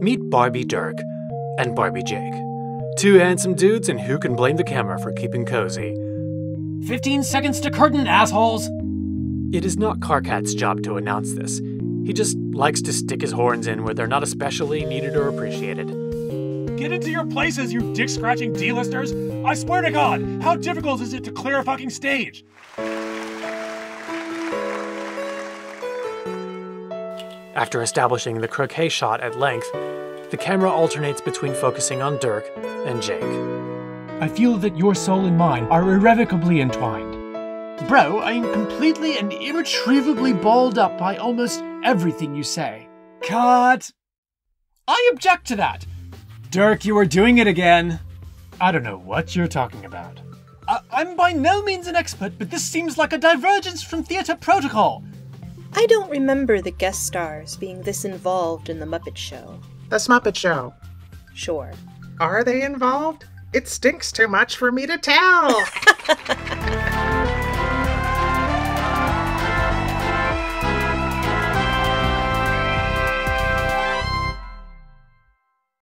Meet Barbie Dirk and Barbie Jake. Two handsome dudes, and who can blame the camera for keeping cozy? 15 seconds to curtain, assholes! It is not Karkat's job to announce this. He just likes to stick his horns in where they're not especially needed or appreciated. Get into your places, you dick scratching D listers! I swear to God, how difficult is it to clear a fucking stage? After establishing the croquet shot at length, the camera alternates between focusing on Dirk and Jake. I feel that your soul and mine are irrevocably entwined. Bro, I am completely and irretrievably balled up by almost everything you say. Cut! I object to that! Dirk, you are doing it again. I don't know what you're talking about. I- I'm by no means an expert, but this seems like a divergence from theatre protocol. I don't remember the guest stars being this involved in the Muppet Show. The Smuppet Show. Sure. Are they involved? It stinks too much for me to tell.